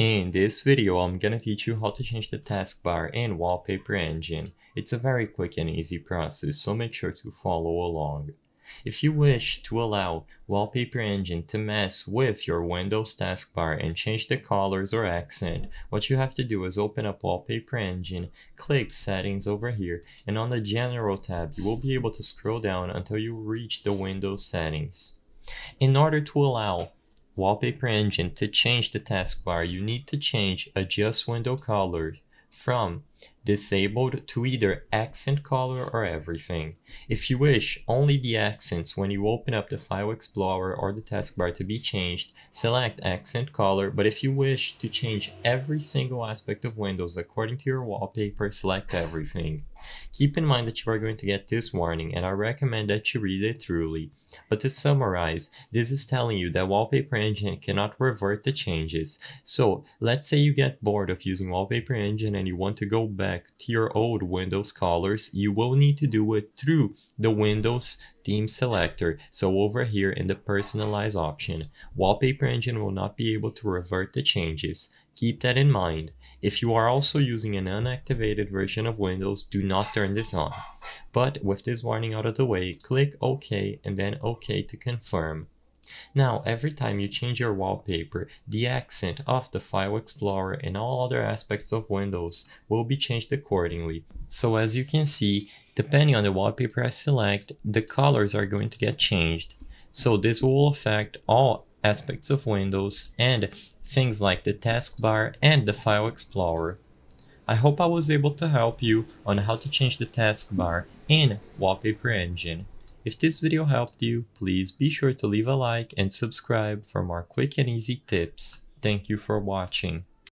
In this video, I'm gonna teach you how to change the taskbar in Wallpaper Engine. It's a very quick and easy process, so make sure to follow along. If you wish to allow Wallpaper Engine to mess with your Windows taskbar and change the colors or accent, what you have to do is open up Wallpaper Engine, click Settings over here, and on the General tab, you will be able to scroll down until you reach the Windows settings. In order to allow Wallpaper Engine, to change the taskbar, you need to change Adjust Window Color from disabled to either accent color or everything. If you wish only the accents when you open up the File Explorer or the taskbar to be changed, select accent color, but if you wish to change every single aspect of Windows according to your wallpaper, select everything. Keep in mind that you are going to get this warning and I recommend that you read it thoroughly. But to summarize, this is telling you that Wallpaper Engine cannot revert the changes. So let's say you get bored of using Wallpaper Engine and you want to go back to your old Windows colors, you will need to do it through the Windows theme selector. So over here in the personalize option, Wallpaper Engine will not be able to revert the changes. Keep that in mind. If you are also using an unactivated version of Windows, do not turn this on. But with this warning out of the way, click OK and then OK to confirm. Now, every time you change your wallpaper, the accent of the File Explorer and all other aspects of Windows will be changed accordingly. So as you can see, depending on the wallpaper I select, the colors are going to get changed. So this will affect all aspects of Windows and things like the taskbar and the File Explorer. I hope I was able to help you on how to change the taskbar in Wallpaper Engine. If this video helped you, please be sure to leave a like and subscribe for more quick and easy tips. Thank you for watching.